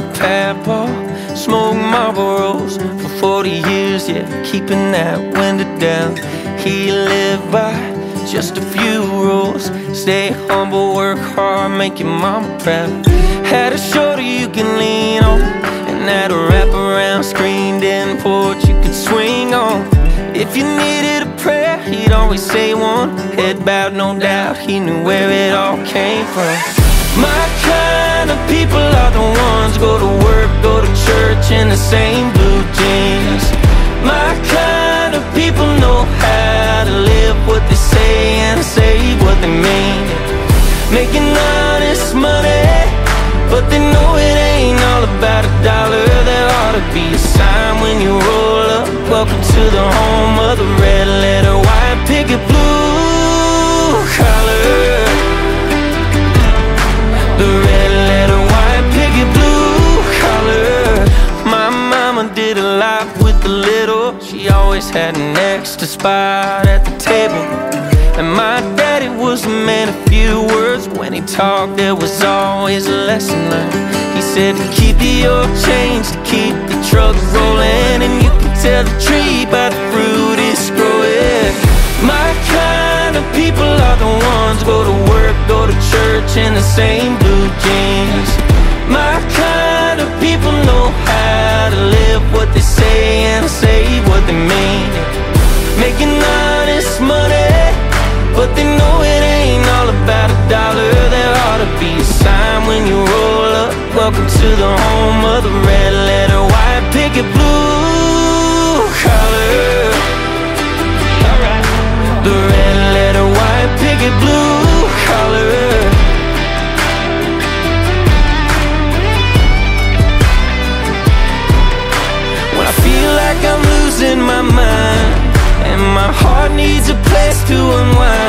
tadpole Smoke Marlboros for 40 years, yeah Keeping that window down. He lived by just a few rules. Stay humble, work hard, make your mama proud. Had a shoulder you can lean on And a wraparound screened-in porch you could swing on. If you needed a prayer, he'd always say one. Head bowed, no doubt, he knew where it all came from. My Go to work, go to church in the same blue jeans. My kind of people know how to live what they say And say what they mean. Making honest money But they know it ain't all about a dollar. There ought to be a sign when you roll up Welcome to the home of the red She always had an extra spot at the table. And my daddy was a man of few words. When he talked there was always a lesson learned. He said to keep the oil change, to keep the truck rolling And you can tell the tree by the fruit it's growing. My kind of people are the ones Go to work, go to church in the same blue But they know it ain't all about a dollar. There ought to be a sign when you roll up. Welcome to the home of the red letter White picket blue collar Alright. The red letter white picket blue collar When I feel like I'm losing my mind And my heart needs a place to unwind